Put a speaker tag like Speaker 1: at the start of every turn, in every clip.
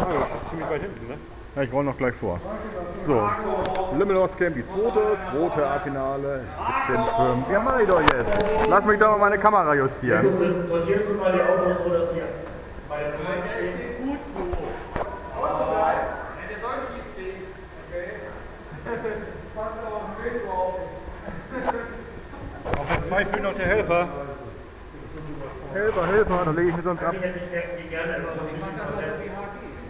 Speaker 1: Ah, ziemlich weit hinten, ne?
Speaker 2: Ja, ich roll noch gleich vor. So, Limmelhaus Camp, die zweite, zweite A-Finale, 17,5. Ja, mach ich doch jetzt. Lass mich doch mal meine Kamera justieren.
Speaker 3: Sortierst du mal die Autos so, dass hier
Speaker 4: steht gut so. Ja, der soll schief stehen. Okay. Passt aber auf den Weg drauf.
Speaker 1: Auf der 2 fehlt noch der Helfer.
Speaker 2: Helfer, Helfer, da lege ich mich sonst ab.
Speaker 3: Ich hätte gerne so ein bisschen versetzt.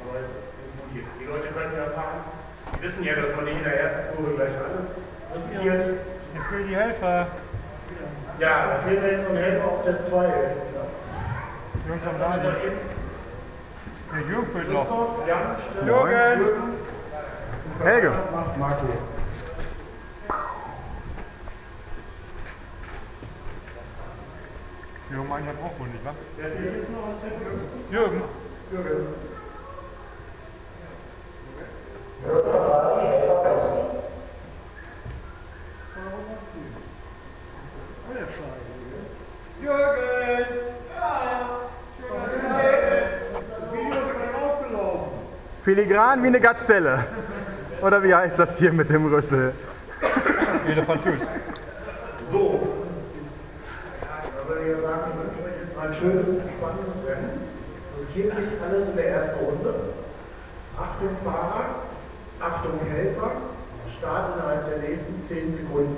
Speaker 3: Aber es ist gut hier. Die Leute können ja fahren. Die wissen ja, dass man nicht in der ersten Kurve gleich alles riskiert.
Speaker 1: Hier fehlen die Helfer.
Speaker 3: Ja, da fehlt mir jetzt noch ein Helfer auf der 2. Wer ist das?
Speaker 1: Jungs am Laden.
Speaker 3: eben
Speaker 1: Der Jürgen fehlt noch. Jürgen!
Speaker 2: Helge.
Speaker 3: Marco.
Speaker 1: Jürgen meint das auch wohl nicht, wa? Jürgen.
Speaker 4: Jürgen! Ja! Schön, dass ihr seht. Das Video ist gerade aufgelaufen.
Speaker 2: Filigran wie eine Gazelle. Oder wie heißt das Tier mit dem Rüssel?
Speaker 1: Elefantös.
Speaker 3: So. Da würde ich sagen, ich wünsche euch jetzt ein schönes, spannendes Rennen. Notiert sich alles in der ersten Runde. Achtung Fahrer, Achtung Helfer. Start innerhalb der nächsten 10 Sekunden.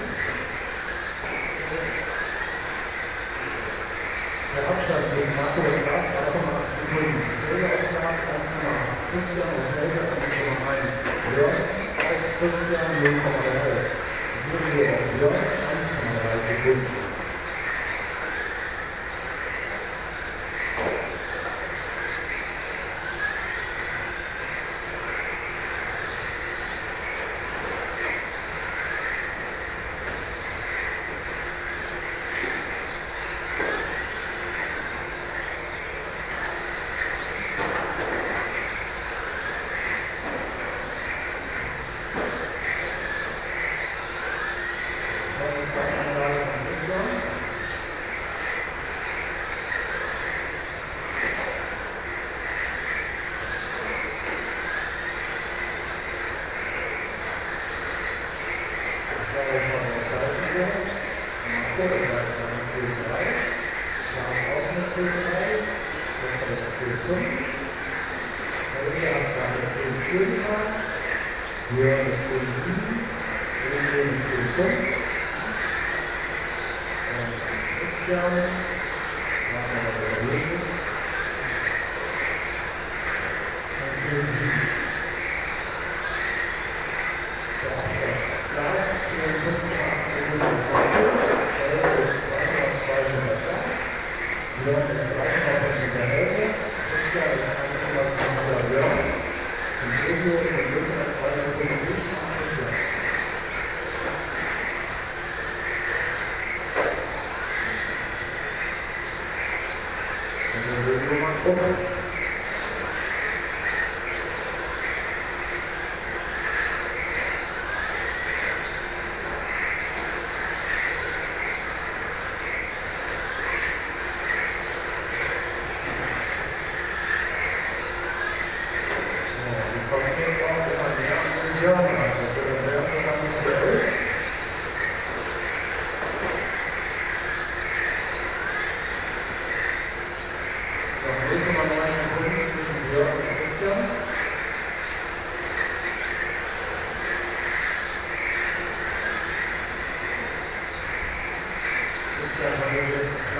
Speaker 3: Dios. thức bởi vì học hỏi được từ sướng khó vừa được từ chính vừa được từ tốt rất châu và là lý Thank you. 我们。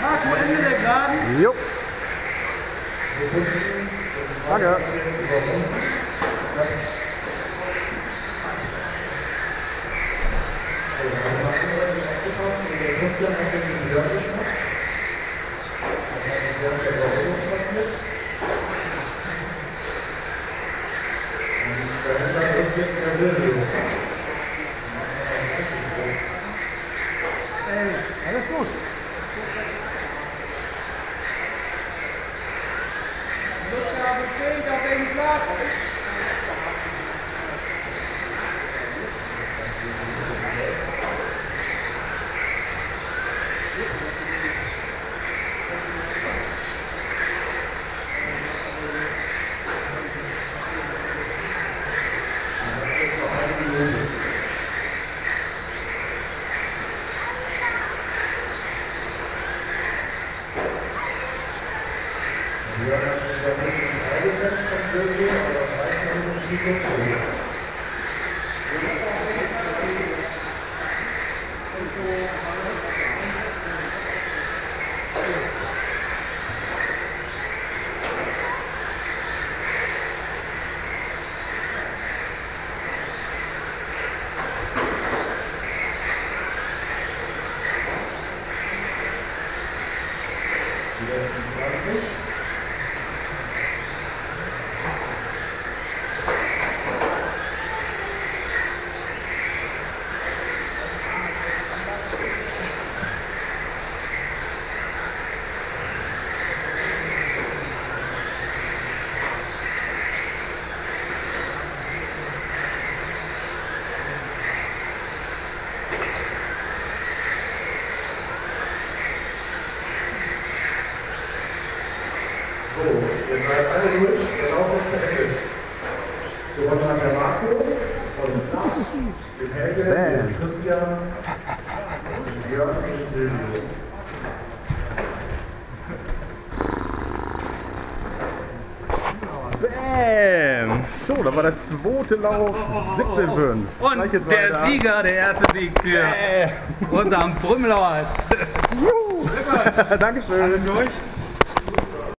Speaker 3: Marco,
Speaker 4: Ende der Geraden.
Speaker 2: Jo. Danke.
Speaker 3: detalhe.
Speaker 2: Bam! So, da war der zweite Lauf, 17-5.
Speaker 5: Und der. Sieger, der erste Sieg für unseren unterm Brümmelauer.
Speaker 2: Juhu! Dankeschön.
Speaker 1: Danke euch.